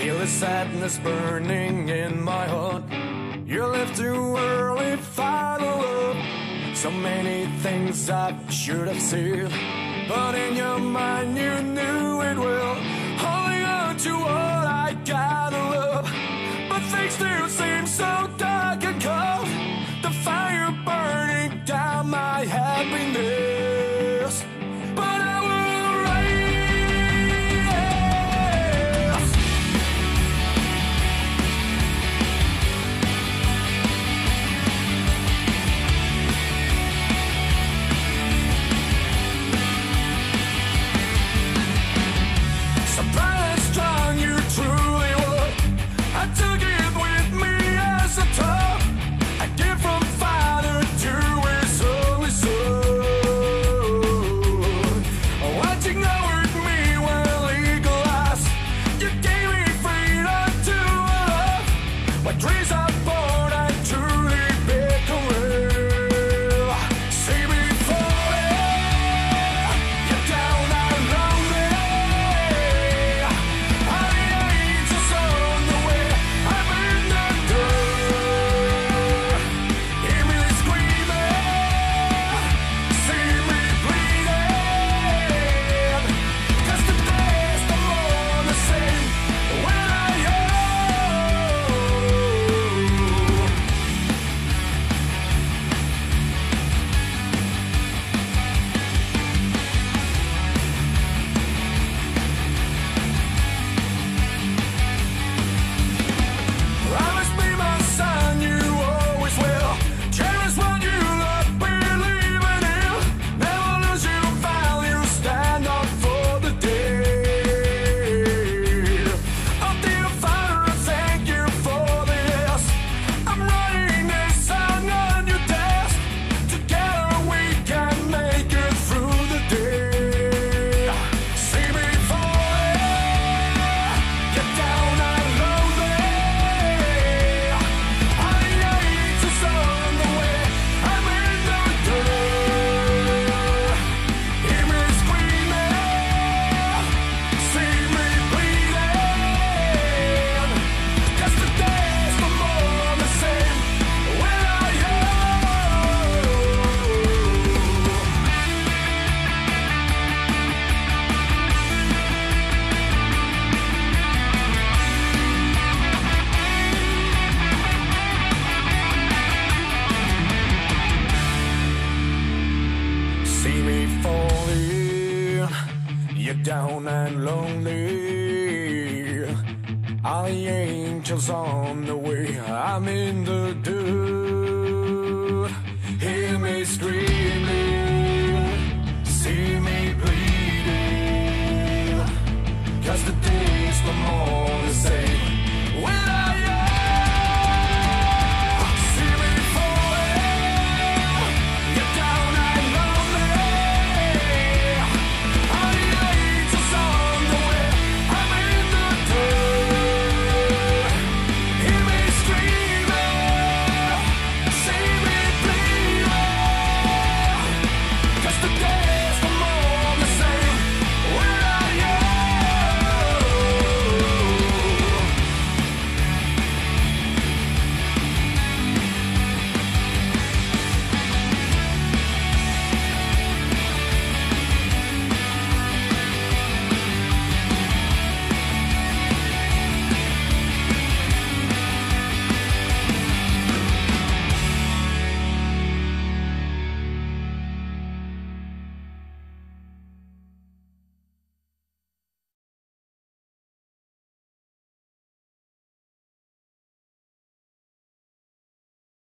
Feel the sadness burning in my heart. You left too early, final up. So many things I should have said, but in your mind you knew it will. Holding on to all. A balance drive. you down and lonely. All the angels on the way? I'm in the dirt. Hear me screaming, see me bleeding. Cause the days were more.